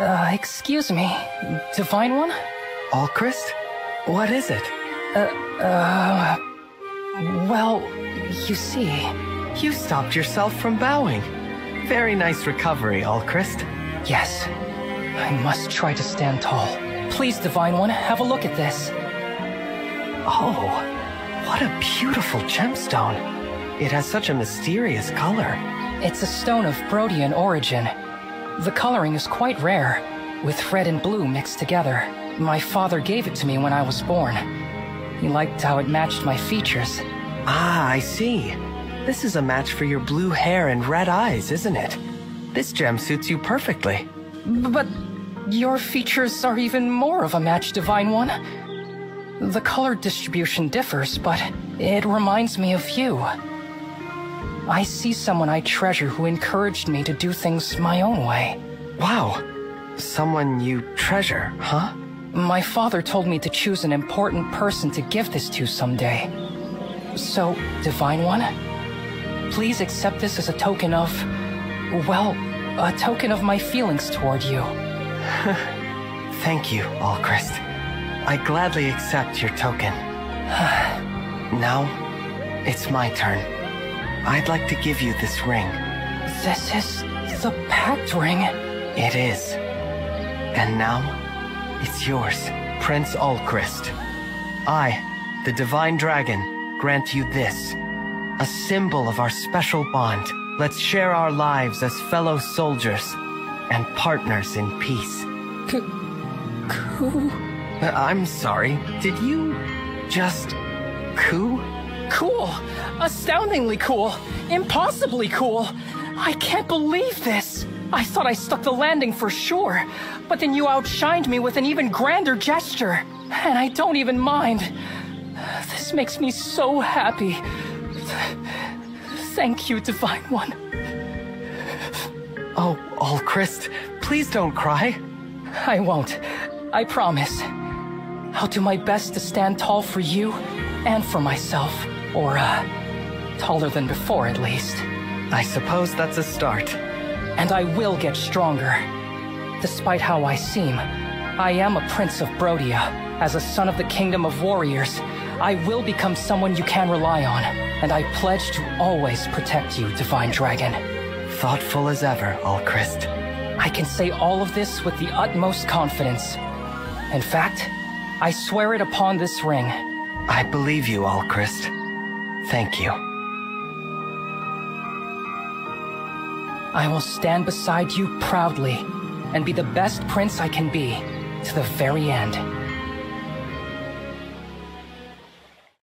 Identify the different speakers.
Speaker 1: Uh, excuse me. Divine One?
Speaker 2: Alcryst? What is it?
Speaker 1: Uh, well, you see...
Speaker 2: You stopped yourself from bowing. Very nice recovery, Alcryst.
Speaker 1: Yes. I must try to stand tall. Please, Divine One, have a look at this.
Speaker 2: Oh, what a beautiful gemstone. It has such a mysterious color.
Speaker 1: It's a stone of Brodian origin. The coloring is quite rare, with red and blue mixed together. My father gave it to me when I was born. He liked how it matched my features.
Speaker 2: Ah, I see. This is a match for your blue hair and red eyes, isn't it? This gem suits you perfectly.
Speaker 1: But your features are even more of a match, Divine One. The color distribution differs, but it reminds me of you. I see someone I treasure who encouraged me to do things my own way.
Speaker 2: Wow. Someone you treasure, huh?
Speaker 1: My father told me to choose an important person to give this to someday. So, Divine One, please accept this as a token of, well, a token of my feelings toward you.
Speaker 2: Thank you, Alcryst. I gladly accept your token. now, it's my turn. I'd like to give you this ring.
Speaker 1: This is the pact ring.
Speaker 2: It is. And now, it's yours, Prince Alcryst. I, the Divine Dragon, grant you this. A symbol of our special bond. Let's share our lives as fellow soldiers and partners in peace.
Speaker 1: C coo?
Speaker 2: Uh, I'm sorry, did you just coo?
Speaker 1: Cool. Astoundingly cool. Impossibly cool. I can't believe this. I thought I stuck the landing for sure, but then you outshined me with an even grander gesture. And I don't even mind. This makes me so happy. Thank you, Divine One.
Speaker 2: Oh, oh Alcryst, please don't cry.
Speaker 1: I won't. I promise. I'll do my best to stand tall for you and for myself. Or, uh, taller than before at least.
Speaker 2: I suppose that's a start.
Speaker 1: And I will get stronger. Despite how I seem, I am a prince of Brodia. As a son of the Kingdom of Warriors, I will become someone you can rely on. And I pledge to always protect you, Divine Dragon.
Speaker 2: Thoughtful as ever, Alcryst.
Speaker 1: I can say all of this with the utmost confidence. In fact, I swear it upon this ring.
Speaker 2: I believe you, Alcryst. Thank you.
Speaker 1: I will stand beside you proudly and be the best prince I can be to the very end.